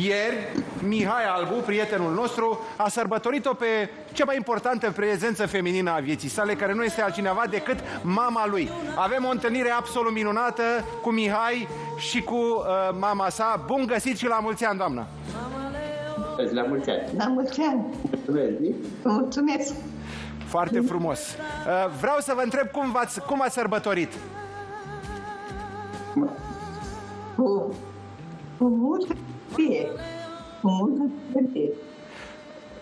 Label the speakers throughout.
Speaker 1: Ieri, Mihai Albu, prietenul nostru, a sărbătorit-o pe cea mai importantă prezență feminină a vieții sale, care nu este altcineva decât mama lui. Avem o întâlnire absolut minunată cu Mihai și cu uh, mama sa. Bun găsit și la mulți ani, doamnă!
Speaker 2: La mulți ani!
Speaker 3: La mulți ani!
Speaker 2: Mulțumesc!
Speaker 3: Vă mulțumesc!
Speaker 1: Foarte frumos! Uh, vreau să vă întreb cum, v-ați, cum ați sărbătorit?
Speaker 3: Cu, cu multă fie, cu multă fie.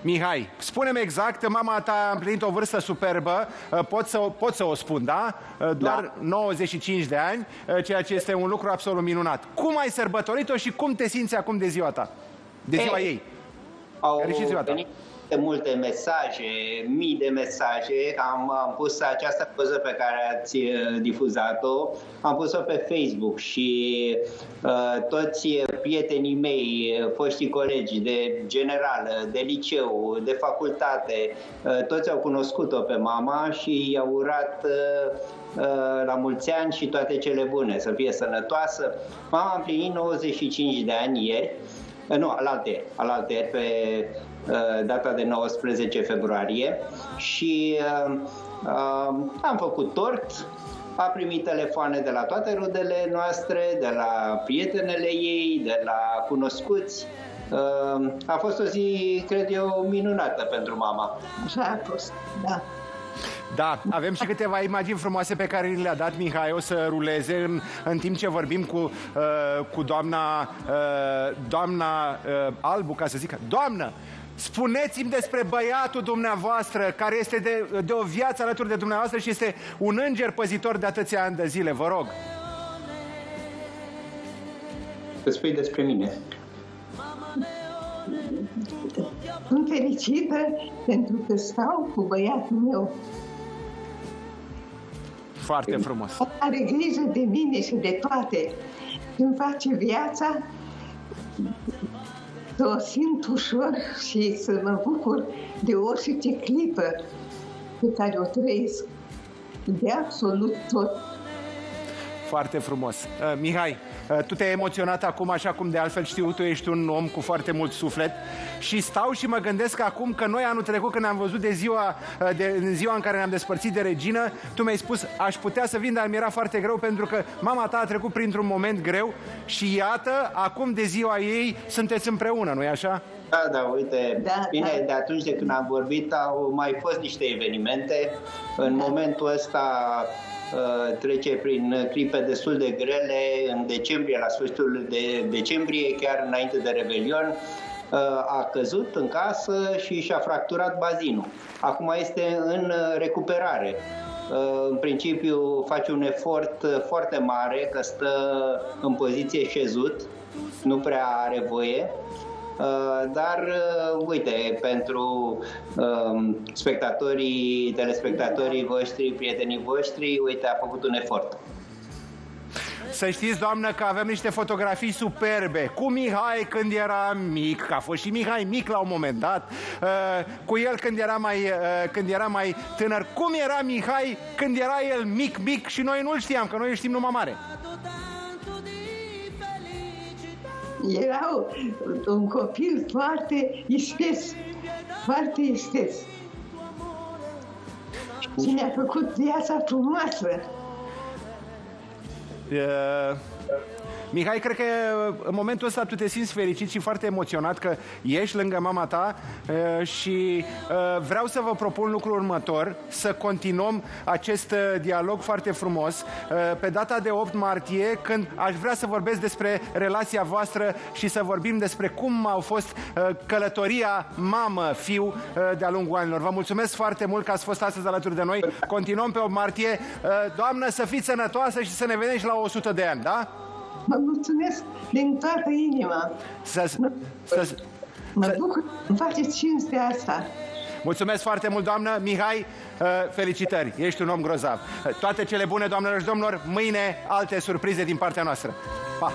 Speaker 1: Mihai, spune-mi exact, mama ta a împlinit o vârstă superbă, uh, pot să, pot să o spun, da? Uh, Doar da. 95 de ani, uh, ceea ce este un lucru absolut minunat. Cum ai sărbătorit-o și cum te simți acum de ziua ta? De ziua ei?
Speaker 2: Au
Speaker 1: Care și ziua ta?
Speaker 2: venit de multe mesaje, mii de mesaje. Am, am pus această poză pe care ați uh, difuzat-o, am pus-o pe Facebook și uh, toți prietenii mei, uh, foștii colegi de generală, de liceu, de facultate, uh, toți au cunoscut-o pe mama și i-au urat uh, uh, la mulți ani și toate cele bune, să fie sănătoasă. Mama a împlinit 95 de ani ieri, Uh, nu, alaltă alaltă pe uh, data de 19 februarie și uh, uh, am făcut tort, a primit telefoane de la toate rudele noastre, de la prietenele ei, de la cunoscuți. Uh, a fost o zi, cred eu, minunată pentru mama.
Speaker 3: Așa a fost, da.
Speaker 1: Da, avem și câteva imagini frumoase pe care le-a dat Mihai, o să ruleze în, în timp ce vorbim cu, uh, cu doamna, uh, doamna uh, Albu, ca să zic. Doamnă, spuneți-mi despre băiatul dumneavoastră care este de, de o viață alături de dumneavoastră și este un înger păzitor de atâția ani de zile, vă rog.
Speaker 2: Să spui despre mine.
Speaker 3: Sunt fericită pentru că stau cu băiatul meu.
Speaker 1: Foarte frumos.
Speaker 3: Are grijă de mine și de toate. Îmi face viața să o simt ușor și să mă bucur de orice clipă pe care o trăiesc. De absolut tot.
Speaker 1: Foarte frumos. Uh, Mihai, uh, tu te-ai emoționat acum, așa cum de altfel știu, tu ești un om cu foarte mult suflet și stau și mă gândesc acum că noi anul trecut când am văzut de ziua, uh, de, în ziua în care ne-am despărțit de regină, tu mi-ai spus, aș putea să vin, dar mi-era foarte greu pentru că mama ta a trecut printr-un moment greu și iată, acum de ziua ei sunteți împreună, nu-i așa?
Speaker 2: Da, da, uite,
Speaker 3: Da,
Speaker 2: bine,
Speaker 3: da.
Speaker 2: de atunci de când am vorbit au mai fost niște evenimente. În momentul ăsta uh, trece prin clipe destul de grele. În decembrie, la sfârșitul de decembrie, chiar înainte de Revelion, uh, a căzut în casă și și-a fracturat bazinul. Acum este în uh, recuperare. Uh, În principiu face un efort uh, foarte mare, că stă în poziție șezut, nu prea are voie. Uh, Dar, uh, uite, pentru um, spectatorii, telespectatorii voștri, prietenii voștri, uite, a făcut un efort.
Speaker 1: Să știți, doamnă, că avem niște fotografii superbe cu Mihai când era mic, că a fost și Mihai mic la un moment dat, uh, cu el când era, mai, uh, când era mai tânăr. Cum era Mihai când era el mic, mic și noi nu-l știam, că noi îl știm numai mare.
Speaker 3: Era un copil foarte isteț, foarte isteț. Și mi-a făcut viața frumoasă.
Speaker 1: Uh, Mihai, cred că în momentul ăsta tu te simți fericit și foarte emoționat că ești lângă mama ta uh, și uh, vreau să vă propun lucrul următor, să continuăm acest uh, dialog foarte frumos uh, pe data de 8 martie, când aș vrea să vorbesc despre relația voastră și să vorbim despre cum au fost uh, călătoria mamă-fiu uh, de-a lungul anilor. Vă mulțumesc foarte mult că ați fost astăzi alături de noi. Continuăm pe 8 martie. Uh, Doamnă, să fiți sănătoasă și să ne vedem și la 100 de ani, da?
Speaker 3: Mă mulțumesc din toată inima.
Speaker 1: Să, să,
Speaker 3: Mă bucur, îmi face cinstea asta.
Speaker 1: mulțumesc foarte mult, doamnă. Mihai, uh, felicitări. Ești un om grozav. Uh, Toate cele bune, doamnelor și domnilor. Mâine alte surprize din partea noastră. Pa!